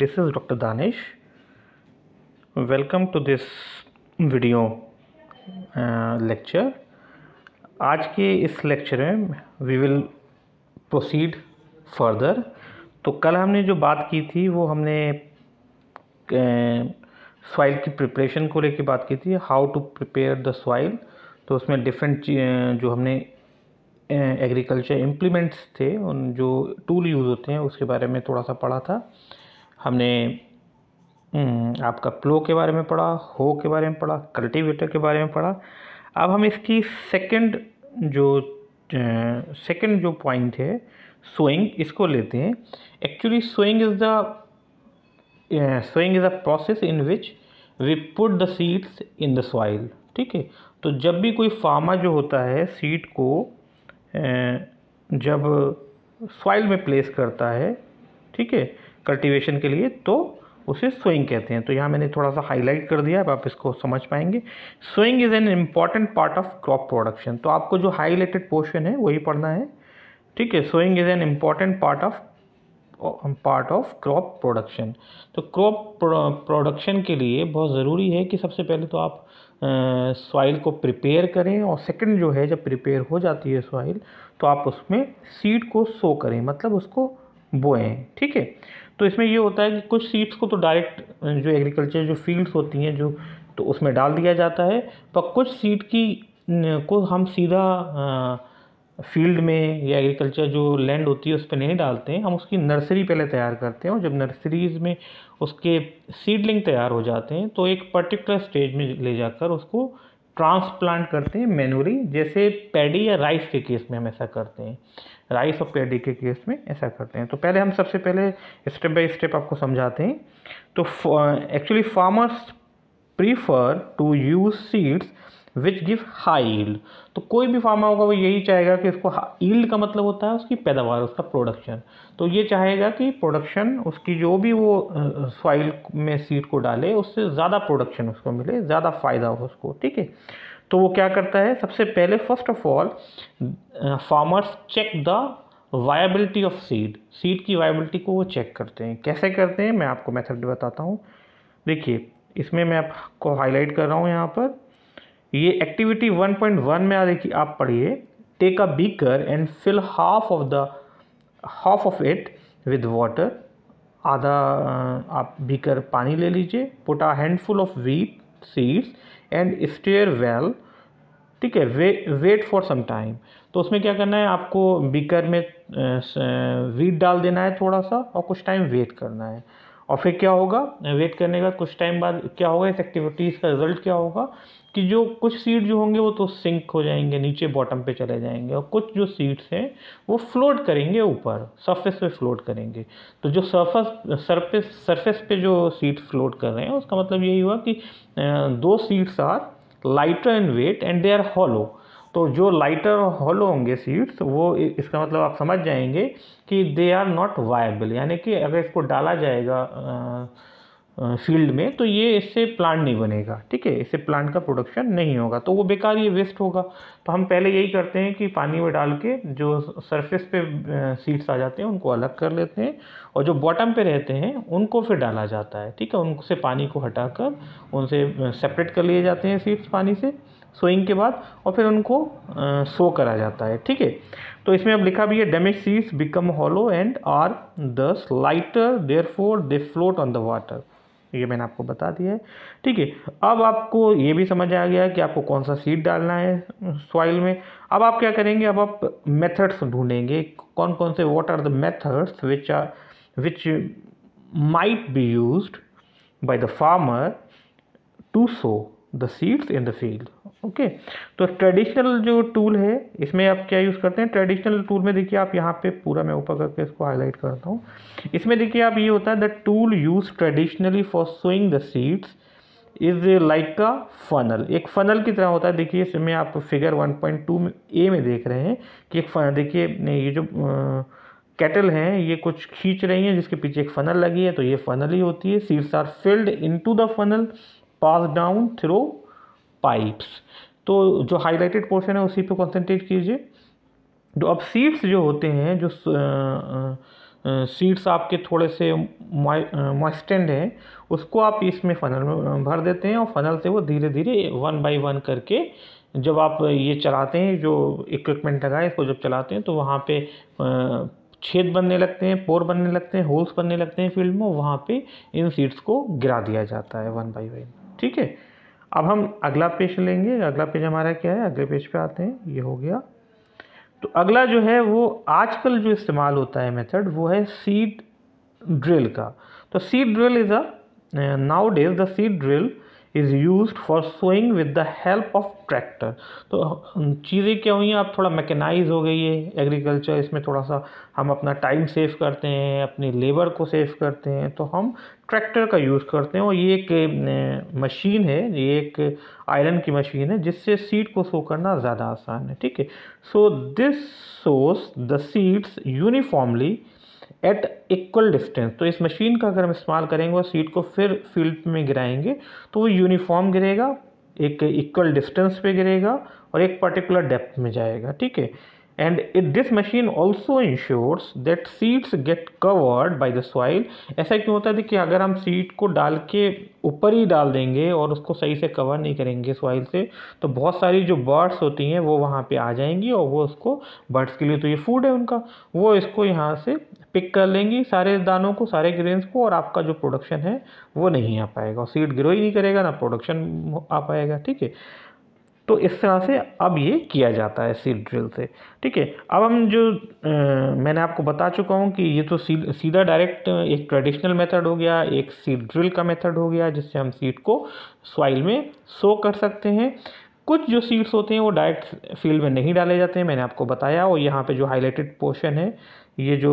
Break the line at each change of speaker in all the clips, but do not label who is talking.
is Dr. Danish. Welcome to this video uh, lecture. आज के इस लेक्चर में वी विल प्रोसीड फर्दर तो कल हमने जो बात की थी वो हमने सॉइल की प्रिपरेशन को लेकर बात की थी how to prepare the soil तो उसमें डिफरेंट जो हमने एग्रीकल्चर इम्प्लीमेंट्स थे उन जो टूल यूज़ होते हैं उसके बारे में थोड़ा सा पढ़ा था हमने आपका प्लो के बारे में पढ़ा, हो के बारे में पढ़ा, कल्टीवेटर के बारे में पढ़ा। अब हम इसकी सेकंड जो सेकंड जो पॉइंट है सोइंग इसको लेते हैं। Actually sowing is the sowing is a process in which we put the seeds in the soil ठीक है? तो जब भी कोई फार्मा जो होता है सीड को जब सॉइल में प्लेस करता है ठीक है कल्टीवेशन के लिए तो उसे सोइंग कहते हैं। तो यहाँ मैंने थोड़ा सा हाईलाइट कर दिया, अब आप इसको समझ पाएँगे। Sowing is an important part of crop production तो आपको जो हाईलाइटेड पोर्शन है, वही पढ़ना है। ठीक है sowing is an important part of part of crop production तो क्रॉप प्रोडक्शन के लिए बहुत ज़रूरी है कि सबसे पहले तो आप सॉइल को प्रिपेयर करें और सेकंड जो है, जब प्रिपेयर हो जाती है सॉइल तो आप उसमें सीड को सो करें। मतलब उसको बोएँ ठीक है? तो इसमें ये होता है कि कुछ सीड्स को तो डायरेक्ट जो एग्रीकल्चर जो फील्ड्स होती हैं, जो तो उसमें डाल दिया जाता है पर कुछ सीड की को हम सीधा फ़ील्ड में या एग्रीकल्चर जो लैंड होती है उस पर नहीं डालते हैं, हम उसकी नर्सरी पहले तैयार करते हैं, और जब नर्सरीज में उसके सीडलिंग तैयार हो जाते हैं तो एक पर्टिकुलर स्टेज में ले जाकर उसको ट्रांसप्लांट करते हैं मैनुअली जैसे पैडी या राइस के केस में हम ऐसा करते हैं। राइस और पैडी के केस में ऐसा करते हैं। तो पहले हम सबसे पहले स्टेप बाय स्टेप आपको समझाते हैं। तो actually farmers prefer to use seeds which give high yield तो कोई भी फार्मर होगा, वो यही चाहेगा कि उसको ईल्ड का मतलब होता है उसकी पैदावार, उसका प्रोडक्शन तो ये चाहेगा कि प्रोडक्शन उसकी जो भी वो सॉइल में सीड को डाले, उससे ज़्यादा प्रोडक्शन उसको मिले, ज़्यादा फ़ायदा हो उसको, ठीक है? तो वो क्या करता है? सबसे पहले first of all farmers check the viability of seed seed की वायबिलिटी को वो चेक करते हैं। कैसे करते हैं? मैं आपको मेथड बताता हूँ। देखिए, इसमें मैं आपको हाईलाइट कर रहा हूँ यहाँ पर। ये एक्टिविटी 1.1 में आ, देखिए, आप पढ़िए। Take a beaker and fill half of the half of it with water आधा आप बीकर पानी ले लीजिए। Put a handful of wheat seeds and stir well ठीक है we wait for some time तो उसमें क्या करना है, आपको बीकर में वीट डाल देना है थोड़ा सा और कुछ टाइम वेट करना है। और फिर क्या होगा? वेट करने का कुछ टाइम बाद क्या होगा? इस एक्टिविटीज़ का रिज़ल्ट क्या होगा? कि जो कुछ सीड जो होंगे वो तो सिंक हो जाएँगे, नीचे बॉटम पे चले जाएँगे और कुछ जो सीड्स हैं वो फ्लोट करेंगे ऊपर सरफेस पे फ्लोट करेंगे। तो जो सरफेस सरफेस सरफेस पे जो सीड्स फ्लोट कर रहे हैं, उसका मतलब यही हुआ कि दो seeds are lighter in weight and they are hollow तो जो लाइटर हॉलो होंगे सीड्स वो इसका मतलब आप समझ जाएँगे कि दे आर नॉट वायबल यानी कि अगर इसको डाला जाएगा फ़ील्ड में तो ये इससे प्लांट नहीं बनेगा, ठीक है? इससे प्लांट का प्रोडक्शन नहीं होगा तो वो बेकार ये वेस्ट होगा। तो हम पहले यही करते हैं कि पानी में डाल के जो सरफेस पे सीड्स आ जाते हैं, उनको अलग कर लेते हैं और जो बॉटम पे रहते हैं, उनको फिर डाला जाता है, ठीक है? उनसे पानी को हटाकर, उनसे सेपरेट कर लिए जाते हैं सीड्स पानी से। सोइंग के बाद और फिर उनको सो करा जाता है, ठीक है? तो इसमें अब लिखा भी है damage seize become hollow and are thus lighter therefore they float on the water ये मैंने आपको बता दिया है, ठीक है? अब आपको ये भी समझ आ गया कि आपको कौन सा सीड डालना है सॉइल में। अब आप क्या करेंगे, अब आप मेथड्स ढूंढेंगे कौन कौन से what are the methods which are which might be use by the farmer to sow the seeds in the field okay तो ट्रेडिशनल जो टूल है, इसमें आप क्या यूज़ करते हैं? ट्रेडिशनल टूल में देखिए, आप यहाँ पे पूरा मैं ऊपर करके इसको हाईलाइट करता हूँ। इसमें देखिए, आप ये होता है the tool use traditionally for sowing the seeds is like का फनल एक फनल की तरह होता है। देखिए, इसमें आप फिगर 1.2 ए में देख रहे हैं कि एक फनल देखिए ये जो कैटल हैं, ये कुछ खींच रही हैं, जिसके पीछे एक फनल लगी है तो ये फनल ही होती है। Seeds are filled into the funnel pass down through pipes तो जो हाईलाइटेड पोर्शन है, उसी पे कॉन्सेंट्रेट कीजिए। जो अब सीड्स जो होते हैं, जो सीड्स आपके थोड़े से मॉइस्टेंड हैं, उसको आप इसमें फनल में भर देते हैं और फनल से वो धीरे धीरे वन बाई वन करके जब आप ये चलाते हैं, जो इक्विपमेंट लगाए इसको जब चलाते हैं तो वहाँ पे छेद बनने लगते हैं, पोर बनने लगते हैं होल्स बनने लगते हैं फ़ील्ड में वहाँ पे इन सीड्स को गिरा दिया जाता है वन बाई वन ठीक है? अब हम अगला पेज लेंगे। अगला पेज हमारा क्या है? अगले पेज पे आते हैं। ये हो गया। तो अगला जो है, वो आजकल जो इस्तेमाल होता है मेथड, वो है सीड ड्रिल का। तो seed drill is a, nowadays the seed drill is use for sowing with the help of tractor तो चीज़ें क्या हुई हैं? अब थोड़ा मैकेनाइज हो गई है एग्रीकल्चर इसमें थोड़ा सा हम अपना टाइम सेव करते हैं, अपनी लेबर को सेव करते हैं तो हम ट्रैक्टर का यूज़ करते हैं। और ये एक मशीन है, ये एक आयरन की मशीन है, जिससे सीड को सो करना ज़्यादा आसान है, ठीक है? So this sows the seeds uniformly at equal distance तो इस मशीन का अगर हम इस्तेमाल करेंगे और सीट को फिर फ़ील्ड में गिराएँगे तो वो यूनिफॉर्म गिरेगा, एक इक्वल डिस्टेंस पे गिरेगा और एक पर्टिकुलर डेप्थ में जाएगा, ठीक है? And it, this machine also ensures that seeds get covered by the soil. ऐसा क्यों होता है? देखिए अगर हम सीड को डाल के ऊपर ही डाल देंगे और उसको सही से कवर नहीं करेंगे सॉइल से तो बहुत सारी जो बर्ड्स होती हैं वो वहाँ पे आ जाएँगी और वो उसको बर्ड्स के लिए तो ये फ़ूड है उनका। वो इसको यहाँ से पिक कर लेंगी सारे दानों को सारे ग्रेन्स को और आपका जो प्रोडक्शन है वो नहीं आ पाएगा। सीड ग्रो ही नहीं करेगा ना प्रोडक्शन आ पाएगा ठीक है? तो इस तरह से अब ये किया जाता है सीड ड्रिल से। ठीक है अब हम जो आ, मैंने आपको बता चुका हूँ कि ये तो सीधा डायरेक्ट एक ट्रेडिशनल मेथड हो गया एक सीड ड्रिल का मेथड हो गया जिससे हम सीड को सॉइल में सो कर सकते हैं। कुछ जो सीड्स होते हैं वो डायरेक्ट फ़ील्ड में नहीं डाले जाते हैं मैंने आपको बताया और यहाँ पे जो हाईलाइटेड पोर्शन है ये जो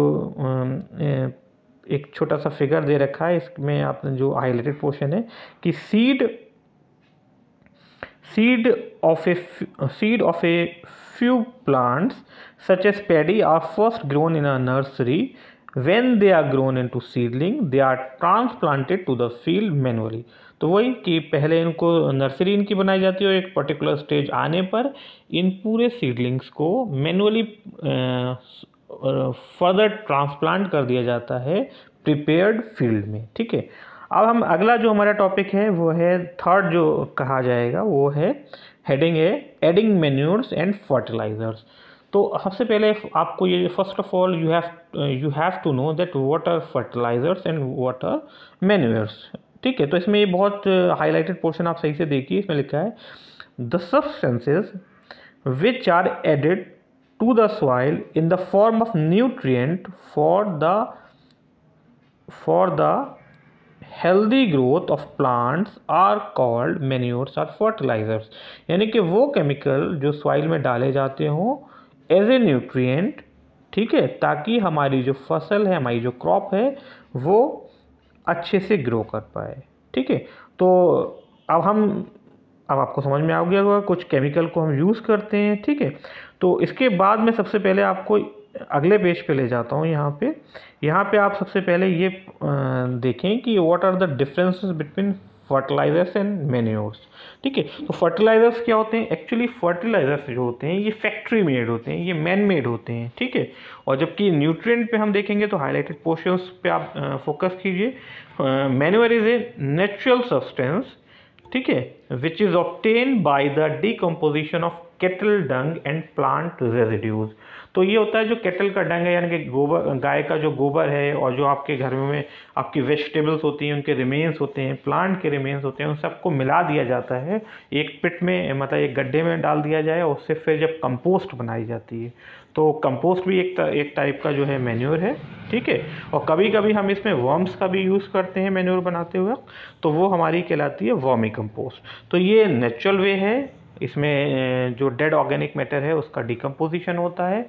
एक छोटा सा फिगर दे रखा है इसमें आपने जो हाईलाइटेड पोर्शन है कि seed Seed of a seed of a few plants such as paddy are first grown in a nursery. When they are grown into seedling, they are transplanted to the field manually. तो वही कि पहले इनको nursery इनकी बनाई जाती है और एक पर्टिकुलर स्टेज आने पर इन पूरे सीडलिंग्स को मैनुअली फर्दर ट्रांसप्लांट कर दिया जाता है प्रिपेयर्ड फ़ील्ड में ठीक है अब हम अगला जो हमारा टॉपिक है, वो है थर्ड जो कहा जाएगा, वो है हेडिंग है एडिंग मेन्यूर्स एंड फर्टिलाइजर्स तो सबसे पहले आपको ये first of all you have you have to know that what are fertilisers and what are manures ठीक है तो इसमें ये बहुत हाईलाइटेड पोर्शन आप सही से देखिए, इसमें लिखा है the substances which are added to the soil in the form of nutrient for the for the healthy growth of plants are called manures or fertilisers यानी कि वो केमिकल जो सॉइल में डाले जाते हों एज ए न्यूट्रिएंट ठीक है, ताकि हमारी जो फ़सल है, हमारी जो क्रॉप है, वो अच्छे से ग्रो कर पाए, ठीक है। तो अब हम, अब आपको समझ में आ गया होगा, कुछ केमिकल को हम यूज़ करते हैं, ठीक है। तो इसके बाद में सबसे पहले आपको अगले पेज पे ले जाता हूँ यहाँ पे। यहाँ पे आप सबसे पहले ये देखें कि what are the differences between fertilisers and manures ठीक है? तो फर्टिलाइजर्स क्या होते हैं? एक्चुअली फर्टिलाइजर्स जो होते हैं, ये फैक्ट्री मेड होते हैं, ये मैन मेड होते हैं, ठीक है? और जबकि न्यूट्रिएंट पे हम देखेंगे तो हाईलाइटेड पोर्शंस पे आप फोकस कीजिए। Manure is a natural substance ठीक है which is obtained by the decomposition of cattle dung and plant residues तो ये होता है जो केटल का डंग है, यानी कि गोबर, गाय का जो गोबर है और जो आपके घर में आपकी वेजिटेबल्स होती हैं, उनके रिमेन्स होते हैं प्लांट के रिमेन्स होते हैं, उन सबको मिला दिया जाता है। एक पिट में मतलब एक गड्ढे में डाल दिया जाए और उससे फिर जब कंपोस्ट बनाई जाती है तो कंपोस्ट भी एक एक टाइप का जो है मेन्योर है, ठीक है? और कभी कभी हम इसमें वर्म्स का भी यूज़ करते हैं मेन्योर बनाते हुए तो वो हमारी कहलाती है वर्मी कंपोस्ट तो ये नेचुरल वे है, इसमें जो डेड ऑर्गेनिक मैटर है, उसका डिकम्पोजिशन होता है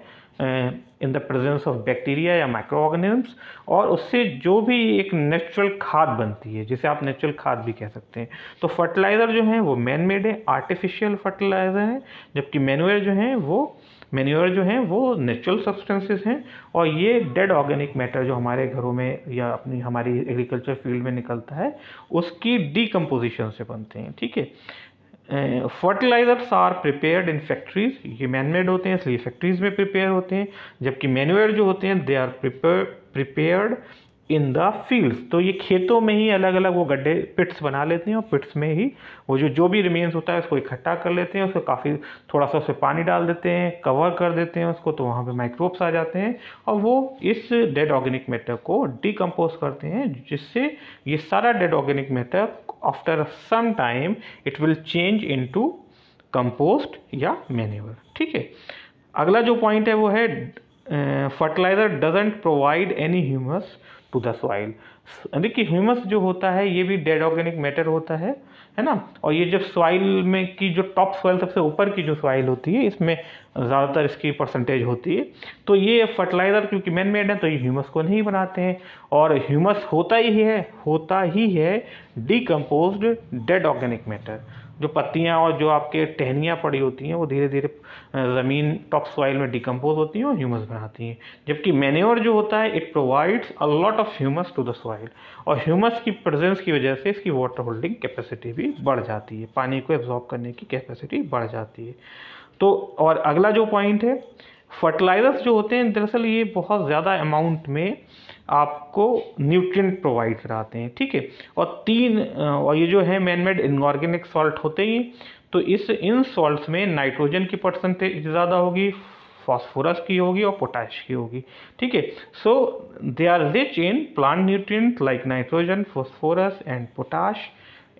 in the presence of bacteria या माइक्रो ऑर्गेनिजम्स और उससे जो भी एक नेचुरल खाद बनती है, जिसे आप नेचुरल खाद भी कह सकते हैं। तो फर्टिलाइज़र जो हैं, वो मैन मेड है आर्टिफिशियल फर्टिलाइज़र हैं, जबकि मैनुअर जो हैं, वो मैन्योर जो हैं, वो नेचुरल सब्सटेंसेस हैं और ये डेड ऑर्गेनिक मैटर जो हमारे घरों में या अपनी, हमारी एग्रीकल्चर फ़ील्ड में निकलता है, उसकी डीकम्पोजिशन से बनते हैं, ठीक है? Fertilisers are prepared in factories ये मैनमेड होते हैं, इसलिए फैक्ट्रीज में प्रिपेयर होते हैं, जबकि मैनुअर जो होते हैं they are prepare prepared in the fields तो ये खेतों में ही अलग अलग वो गड्ढे पिट्स बना लेते हैं और पिट्स में ही वो जो जो भी रिमेन्स होता है उसको इकट्ठा कर लेते हैं उसको काफ़ी थोड़ा सा उसमें पानी डाल देते हैं कवर कर देते हैं उसको तो वहाँ पे माइक्रोब्स आ जाते हैं और वो इस डेड ऑर्गेनिक मैटर को डिकम्पोज करते हैं, जिससे ये सारा dead organic matter after some time it will change into compost या मैन्योर ठीक है? अगला जो पॉइंट है वो है fertiliser doesn't provide any humus to the soil देखिए ह्यूमस जो होता है, ये भी डेड ऑर्गेनिक मैटर होता है है ना? और ये जब सॉइल में की जो टॉप सॉइल सबसे ऊपर की जो सॉइल होती है, इसमें ज़्यादातर इसकी परसेंटेज होती है। तो ये फर्टिलाइज़र क्योंकि मैन मेड है तो ये ह्यूमस को नहीं बनाते हैं। और ह्यूमस होता ही है, होता ही है डिकम्पोज डेड ऑर्गेनिक मैटर जो पत्तियाँ और जो आपके टहनियाँ पड़ी होती हैं, वो धीरे धीरे ज़मीन टॉप सॉइल में डिकम्पोज होती हैं और ह्यूमस बनाती हैं। जबकि मैन्योर जो होता है it provides a lot of humus to the soil और ह्यूमस की प्रेजेंस की वजह से इसकी वाटर होल्डिंग कैपेसिटी भी बढ़ जाती है। पानी को एब्जॉर्ब करने की कैपेसिटी बढ़ जाती है। तो और अगला जो पॉइंट है फर्टिलाइज़र्स जो होते हैं, दरअसल ये बहुत ज़्यादा अमाउंट में आपको न्यूट्रिएंट प्रोवाइड कराते हैं, ठीक है? और तीन और ये जो है मैन मेड इनऑर्गेनिक सॉल्ट होते ही तो इस, इन सॉल्ट्स में नाइट्रोजन की परसेंटेज ज़्यादा होगी फॉस्फोरस की होगी और पोटाश की होगी, ठीक है? So they are rich in plant nutrient like nitrogen phosphorus and potash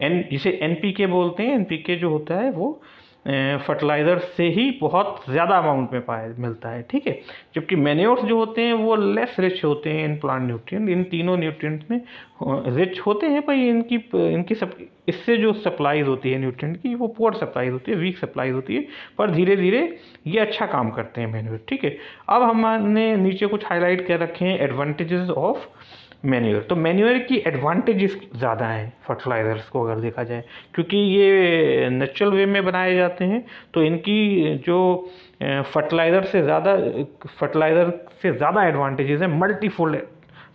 N जिसे एन बोलते हैं एन जो होता है वो फर्टिलाइज़र से ही बहुत ज़्यादा अमाउंट में पाया मिलता है, ठीक है? जबकि मैन्योर्स जो होते हैं, वो लेस रिच होते हैं इन प्लांट न्यूट्रिएंट इन तीनों न्यूट्रिएंट्स में रिच होते हैं, पर इनकी इनकी सब इससे जो सप्लाईज होती है न्यूट्रिएंट की, वो पोअर सप्लाईज होती है वीक सप्लाईज होती है, पर धीरे धीरे ये अच्छा काम करते हैं मैन्योर ठीक है? अब हमने नीचे कुछ हाईलाइट कर रखे हैं एडवांटेजेस ऑफ़ मैन्योर तो मैन्योर की एडवांटेजेस ज़्यादा हैं फर्टिलाइज़र्स को अगर देखा जाए, क्योंकि ये नेचुरल वे में बनाए जाते हैं तो इनकी जो फर्टिलाइज़र से ज़्यादा फर्टिलाइज़र से ज़्यादा एडवांटेजेस हैं मल्टी फोल्ड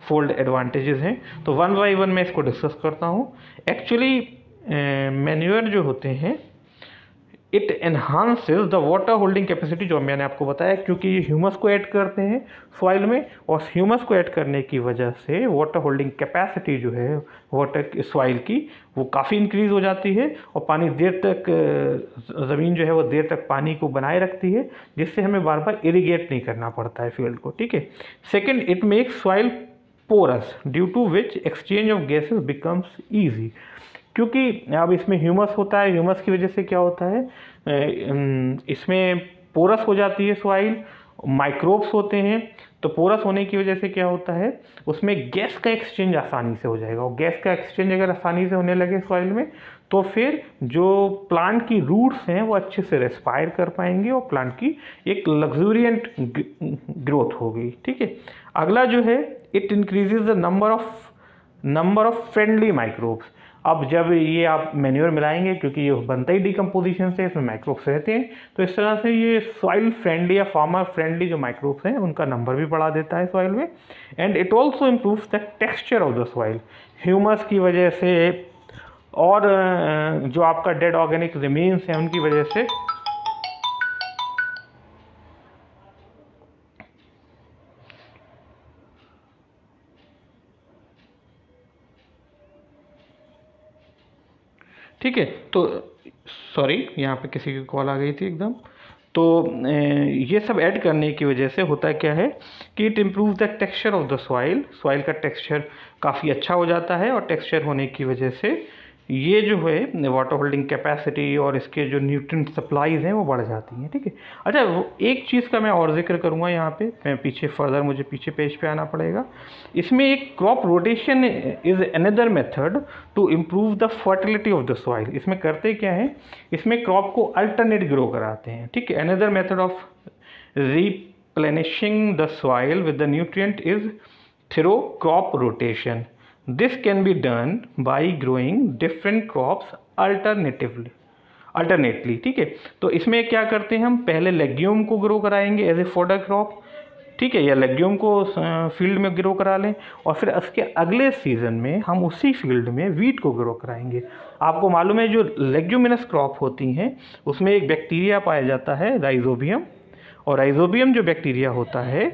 फोल्ड एडवांटेजेस हैं। तो वन बाई वन मैं इसको डिस्कस करता हूँ। एक्चुअली मैन्योर जो होते हैं it enhances the water holding capacity जो मैंने आपको बताया, क्योंकि ये ह्यूमस को ऐड करते हैं सॉइल में, और ह्यूमस को ऐड करने की वजह से वाटर होल्डिंग कैपेसिटी जो है वाटर सॉइल की, वो काफ़ी इंक्रीज़ हो जाती है, और पानी देर तक ज़मीन जो है वो देर तक पानी को बनाए रखती है, जिससे हमें बार बार इरीगेट नहीं करना पड़ता है फ़ील्ड को, ठीक है? Second it makes soil porous due to which exchange of gases becomes easy क्योंकि अब इसमें ह्यूमस होता है, ह्यूमस की वजह से क्या होता है इसमें पोरस हो जाती है सॉइल माइक्रोब्स होते हैं तो पोरस होने की वजह से क्या होता है, उसमें गैस का एक्सचेंज आसानी से हो जाएगा। और गैस का एक्सचेंज अगर आसानी से होने लगे सॉइल में तो फिर जो प्लांट की रूट्स हैं, वो अच्छे से रेस्पायर कर पाएँगे और प्लांट की एक लग्जूरियंट ग्रोथ होगी। ठीक है? अगला जो है, it increases the number of number of friendly microbes. अब जब ये आप मेन्यूर मिलाएँगे, क्योंकि ये बनता ही डिकम्पोजिशन से, इसमें माइक्रोब्स रहते हैं तो इस तरह से ये सॉइल फ्रेंडली या फार्मर फ्रेंडली जो माइक्रोब्स हैं, उनका नंबर भी बढ़ा देता है सॉइल में. And it also improves the texture of the soil humus की वजह से और जो आपका डेड ऑर्गेनिक रिमेन्स हैं, उनकी वजह से ठीक है? तो सॉरी यहाँ पे किसी की कॉल आ गई थी एकदम। तो ये सब ऐड करने की वजह से होता क्या है कि it improve the texture of the soil soil का टेक्सचर काफ़ी अच्छा हो जाता है और टेक्सचर होने की वजह से ये जो है वाटर होल्डिंग कैपेसिटी और इसके जो न्यूट्रिएंट सप्लाईज हैं, वो बढ़ जाती हैं, ठीक है? अच्छा वो एक चीज़ का मैं और ज़िक्र करूँगा यहाँ पे। मैं पीछे फर्दर मुझे पीछे पेज पे आना पड़ेगा। इसमें एक crop rotation is another method to improve the fertility of the soil इसमें करते क्या है? इसमें क्रॉप को अल्टरनेट ग्रो कराते हैं, ठीक है? Another method of replenishing the soil with the nutrient is through crop rotation This can be done by growing different crops alternatively alternately ठीक है? तो इसमें क्या करते हैं हम? पहले लेग्यूम को ग्रो कराएँगे एज ए फोडर क्रॉप ठीक है? या लेग्यूम को फ़ील्ड में ग्रो करा लें और फिर उसके अगले सीज़न में हम उसी फ़ील्ड में वीट को ग्रो कराएँगे। आपको मालूम है जो लेग्यूमिनस क्रॉप होती हैं, उसमें एक बैक्टीरिया पाया जाता है राइजोबियम और राइजोबियम जो बैक्टीरिया होता है,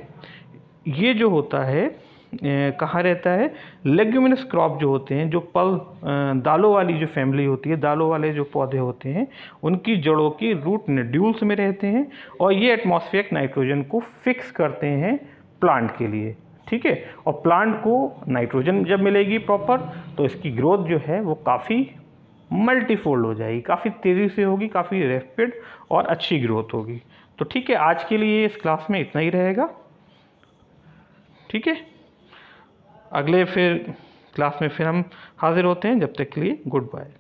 ये जो होता है कहाँ रहता है लेग्यूमिनस क्रॉप जो होते हैं, जो पल दालों वाली जो फैमिली होती है, दालों वाले जो पौधे होते हैं, उनकी जड़ों की रूट नेड्यूल्स में रहते हैं और ये एटमॉस्फेरिक नाइट्रोजन को फिक्स करते हैं प्लांट के लिए, ठीक है? और प्लांट को नाइट्रोजन जब मिलेगी प्रॉपर तो इसकी ग्रोथ जो है वो काफ़ी मल्टीफोल्ड हो जाएगी, काफ़ी तेज़ी से होगी, काफ़ी रैपिड और अच्छी ग्रोथ होगी। तो ठीक है, आज के लिए इस क्लास में इतना ही रहेगा, ठीक है? अगले फिर क्लास में फिर हम हाज़िर होते हैं जब तक के लिए गुड बाय